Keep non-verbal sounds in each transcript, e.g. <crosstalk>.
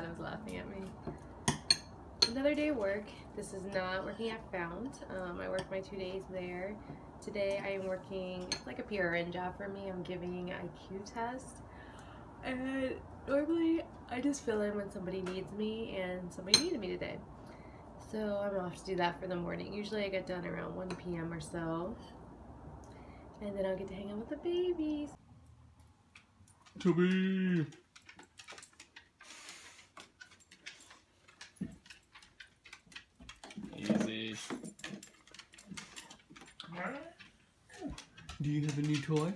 Adam's laughing at me. Another day of work. This is not working at Found. Um, I worked my two days there. Today I am working, it's like a PRN job for me. I'm giving IQ test. And normally I just fill in when somebody needs me and somebody needed me today. So I'm off to do that for the morning. Usually I get done around 1 p.m. or so. And then I'll get to hang out with the babies. Toby! Do you have a new toy?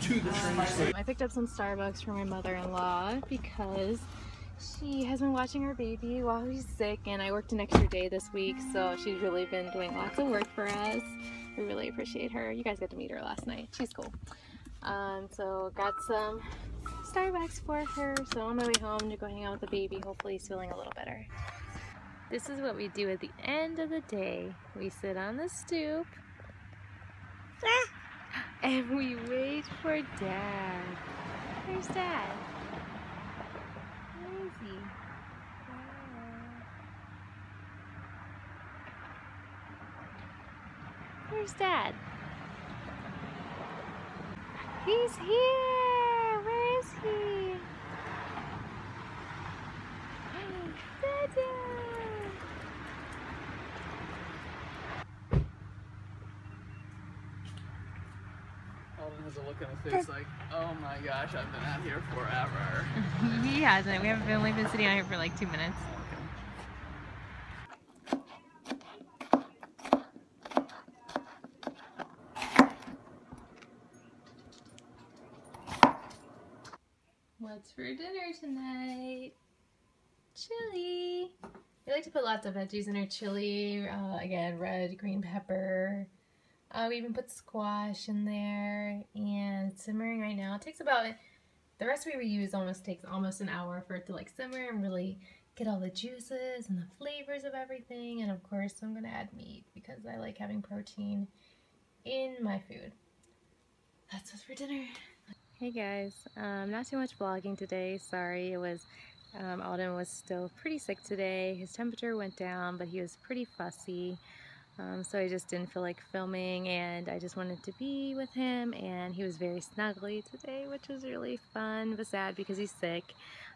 To the train station. I picked up some Starbucks for my mother-in-law because she has been watching her baby while he's sick and I worked an extra day this week so she's really been doing lots of work for us. We really appreciate her. You guys got to meet her last night. She's cool. Um, so got some Starbucks for her so on my way home to go hang out with the baby. Hopefully he's feeling a little better. This is what we do at the end of the day. We sit on the stoop and we wait for dad. Where's dad? Where is he? Where's dad? He's here! Where is he? Dada! Alden has a look on his face like, oh my gosh, I've been out here forever. <laughs> he hasn't. We haven't been, only been sitting out here for like two minutes. What's for dinner tonight? Chili. We like to put lots of veggies in our chili. Uh, again, red, green pepper. Uh, we even put squash in there and simmering right now. It takes about, the recipe we use almost takes almost an hour for it to like simmer and really get all the juices and the flavors of everything. And of course, I'm going to add meat because I like having protein in my food. That's what's for dinner. Hey guys, um, not too much vlogging today. Sorry, it was um, Alden was still pretty sick today. His temperature went down, but he was pretty fussy. Um, so I just didn't feel like filming and I just wanted to be with him and he was very snuggly today which was really fun but sad because he's sick.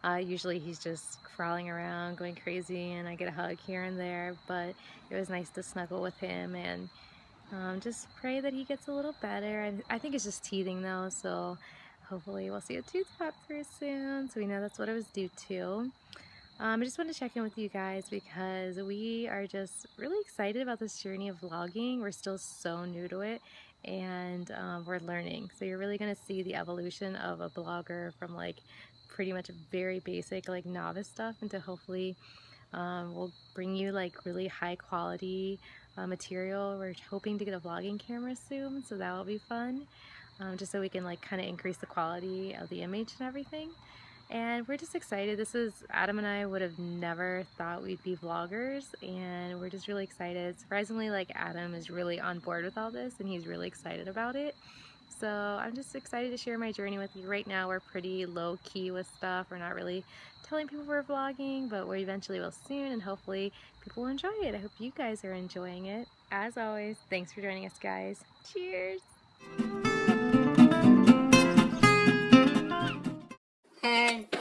Uh, usually he's just crawling around going crazy and I get a hug here and there but it was nice to snuggle with him and um, just pray that he gets a little better. I, I think it's just teething though so hopefully we'll see a tooth doctor soon so we know that's what it was due to. Um, I just want to check in with you guys because we are just really excited about this journey of vlogging. We're still so new to it and um, we're learning. So you're really going to see the evolution of a blogger from like pretty much very basic like novice stuff into hopefully um, we'll bring you like really high quality uh, material. We're hoping to get a vlogging camera soon so that will be fun um, just so we can like kind of increase the quality of the image and everything and we're just excited. This is, Adam and I would have never thought we'd be vloggers and we're just really excited. Surprisingly, like Adam is really on board with all this and he's really excited about it. So I'm just excited to share my journey with you. Right now we're pretty low key with stuff. We're not really telling people we're vlogging, but we eventually will soon and hopefully people will enjoy it. I hope you guys are enjoying it. As always, thanks for joining us guys. Cheers! Hey.